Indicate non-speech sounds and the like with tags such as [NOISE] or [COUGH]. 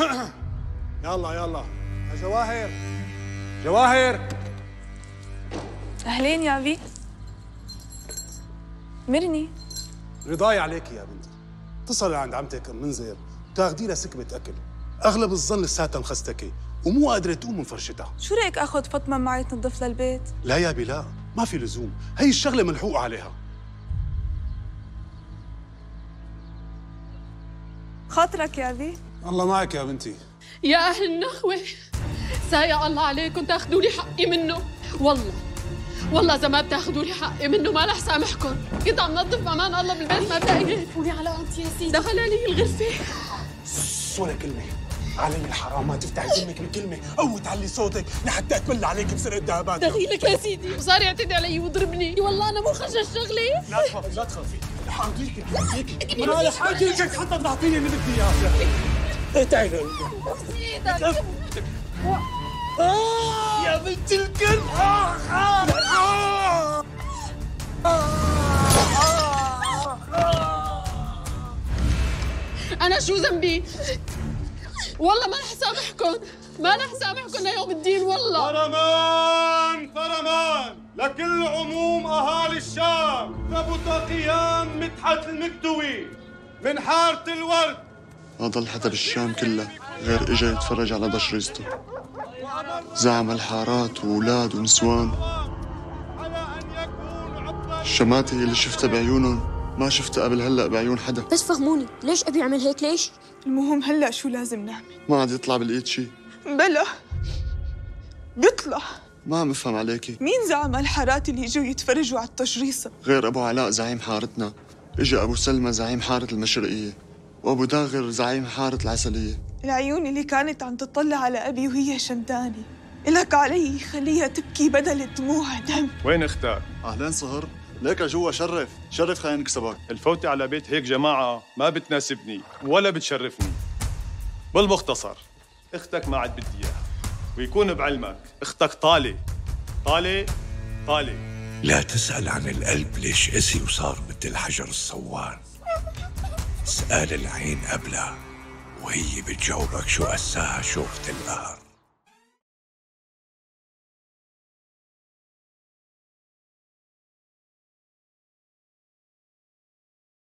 [COUGHS] يلا يلا. يا جواهر. جواهر. أهلين يا أبي. مرني. رضاي عليك يا بنتي اتصلي عند عمتك ام منذر تاخدي لها سكبة أكل. أغلب الظن لساتها مخستكي ومو قادرة تقوم من فرشتها. شو رأيك أخذ فاطمة معي تنظف للبيت؟ لا يا بلا ما في لزوم. هي الشغلة ملحوق عليها. خاطرك يا أبي. الله معك يا بنتي. يا أهل النخوة سايا الله عليكم تاخذوا لي حقي منه. والله والله إذا ما بتاخذوا لي حقي منه ما رح سامحكم. كنت عم نظف أمان الله بالبيت ما تلاقي فولي على أنت يا سيدي. دخل لي الغرفة ولا كلمة؟ علي الحرام ما تفتحي فمك بكلمة. أو تعلي صوتك لحتى أتبلى عليك بسرقة ذهبات دخيلك يا سيدي. وصار يعتدي علي ويضربني والله أنا مو خشش شغلي لا تخافي لا تخافي. رح أعطيك رح أعطيك أنا رح أعطيك حتى تعطيني اللي بدي إياه. تعالي يا بنت الكلب. أنا شو ذنبي؟ والله ما رح سامحكم ما رح سامحكم ليوم الدين والله. فرمان فرمان. لكل عموم أهالي الشام ثبت قيام مدحت المكتوي من حارة الورد. ما ضل حدا بالشام كلها غير إجا يتفرج على بشريزته زعم الحارات وولاد ونسوان. الشماتة اللي شفتها بعيونهم ما شفتها قبل هلأ بعيون حدا. بس فهموني ليش أبي يعمل هيك؟ ليش؟ المهم هلأ شو لازم نعمل؟ ما عاد يطلع بالإيد شي. بلا بيطلع. ما عم افهم عليكي. مين زعم الحارات اللي إجوا يتفرجوا على التجريصة؟ غير أبو علاء زعيم حارتنا. إجا أبو سلمى زعيم حارة المشرقية. وأبو داغر زعيم حارة العسلية. العيون اللي كانت عم تطلع على أبي وهي شمدانة. إلك علي خليها تبكي بدل الدموع دم. وين أختك؟ أهلين صهر. ليك جوا شرف. شرف خلينا نكسبك الفوتة على بيت هيك جماعة ما بتناسبني ولا بتشرفني. بالمختصر أختك ما عاد بدي إياها. ويكون بعلمك أختك طالة. طالة؟ طالة. لا تسأل عن القلب ليش قسي وصار مثل حجر الصوان. اسأل العين قبلها وهي بتجاوبك شو قساها شوفة القهر.